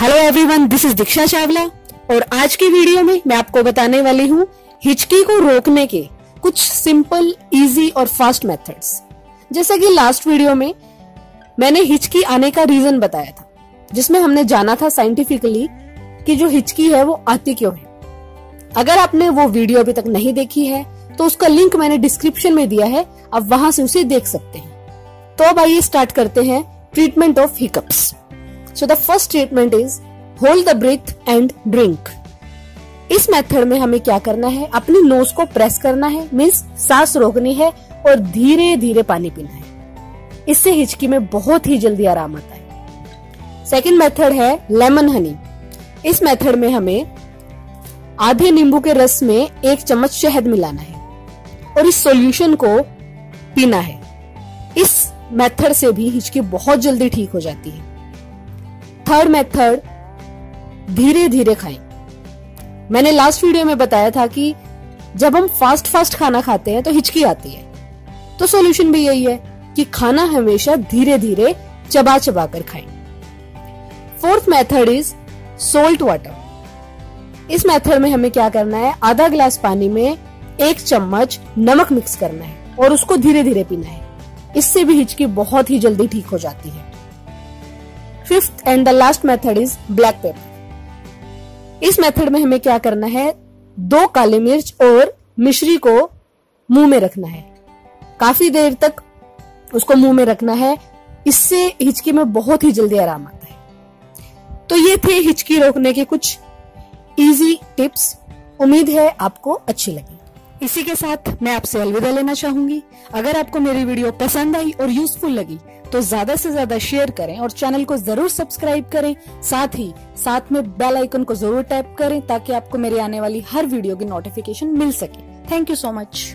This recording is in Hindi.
Hello everyone this is Diksha Chawla और आज की वीडियो में मैं आपको बताने वाली हूँ हिचकी को रोकने के कुछ सिंपल इजी और फास्ट मेथड्स जैसा कि लास्ट वीडियो में मैंने हिचकी आने का रीजन बताया था, जिसमें हमने जाना था साइंटिफिकली कि जो हिचकी है वो आती क्यों है। अगर आपने वो वीडियो अभी तक नहीं देखी है तो उसका लिंक मैंने डिस्क्रिप्शन में दिया है, आप वहाँ से उसे देख सकते हैं। तो अब आइए स्टार्ट करते हैं treatment of hiccups so the first treatment is hold the breath and drink इस मेथड में हमें क्या करना है? अपनी नोज़ को प्रेस करना है मीन्स सांस रोकनी है और धीरे धीरे पानी पीना है। इससे हिचकी में बहुत ही जल्दी आराम आता है। सेकेंड मेथड है लेमन हनी इस मेथड में हमें आधे नींबू के रस में एक चम्मच शहद मिलाना है और इस सॉल्यूशन को पीना है। इस मेथड से भी हिचकी बहुत जल्दी ठीक हो जाती है। थर्ड मेथड धीरे धीरे खाएँ। मैंने लास्ट वीडियो में बताया था कि जब हम फास्ट फास्ट खाना खाते हैं तो हिचकी आती है। तो सॉल्यूशन भी यही है कि खाना हमेशा धीरे धीरे चबा चबा कर खाएँ। Fourth method is salt water इस मेथड में हमें क्या करना है? आधा ग्लास पानी में एक चम्मच नमक मिक्स करना है और उसको धीरे धीरे पीना है। इससे भी हिचकी बहुत ही जल्दी ठीक हो जाती है। Fifth and the last method is black pepper इस मेथड में हमें क्या करना है? दो काली मिर्च और मिश्री को मुँह में रखना है। काफ़ी देर तक उसको मुँह में रखना है। इससे हिचकी में बहुत ही जल्दी आराम आता है। तो ये थे हिचकी रोकने के कुछ इजी टिप्स उम्मीद है आपको अच्छी लगी। इसी के साथ मैं आपसे अलविदा लेना चाहूँगी। अगर आपको मेरी वीडियो पसंद आई और यूजफुल लगी तो ज़्यादा से ज़्यादा शेयर करें और चैनल को ज़रूर सब्सक्राइब करें। साथ ही, साथ में बेल आइकन को ज़रूर टैप करें ताकि आपको मेरी आने वाली हर वीडियो की नोटिफिकेशन मिल सके। Thank you so much